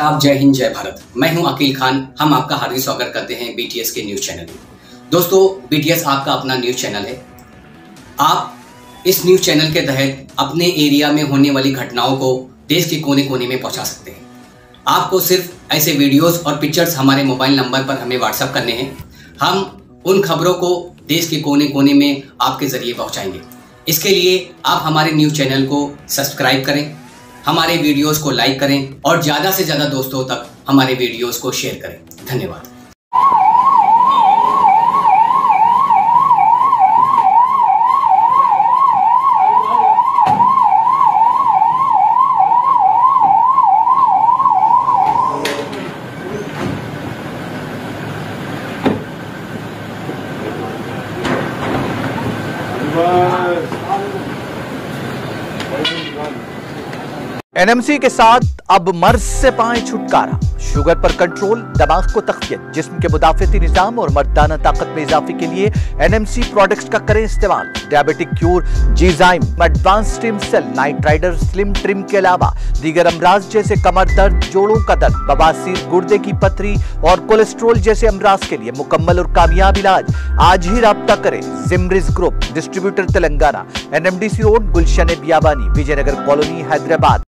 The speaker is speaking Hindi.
आप जय हिंद, जय भारत। मैं हूँ अकील खान। हम आपका हार्दिक स्वागत करते हैं बीटीएस के न्यूज़ चैनल में। दोस्तों बीटीएस आपका अपना न्यूज़ चैनल है। आप इस न्यूज़ चैनल के तहत अपने एरिया में होने वाली घटनाओं को देश के कोने कोने में पहुँचा सकते हैं। आपको सिर्फ़ ऐसे वीडियोस और पिक्चर्स हमारे मोबाइल नंबर पर हमें व्हाट्सअप करने हैं। हम उन खबरों को देश के कोने कोने में आपके ज़रिए पहुंचाएँगे। इसके लिए आप हमारे न्यूज़ चैनल को सब्सक्राइब करें। हमारे वीडियोस को लाइक करें और ज़्यादा से ज़्यादा दोस्तों तक हमारे वीडियोस को शेयर करें। धन्यवाद। एनएमसी के साथ अब मर्ज से पाए छुटकारा। शुगर पर कंट्रोल, दिमाग को तख्तियत। जिस्म के मुदाफती निज़ाम और मर्दाना ताकत में इजाफे के लिए एनएमसी प्रोडक्ट्स का करें इस्तेमाल। Diabetic cure जीजाइम advance stem cell night rider slim trim के अलावा दीगर अमराज जैसे कमर दर्द, जोड़ों का दर्द, बवासीर गुर्दे की पथरी और कोलेस्ट्रोल जैसे अमराज के लिए मुकम्मल और कामयाब इलाज। आज ही रब्ता करें जिमरिज group distributor Telangana. NMDC road Gulshan Biyabani, Vijayanagar colony, Hyderabad.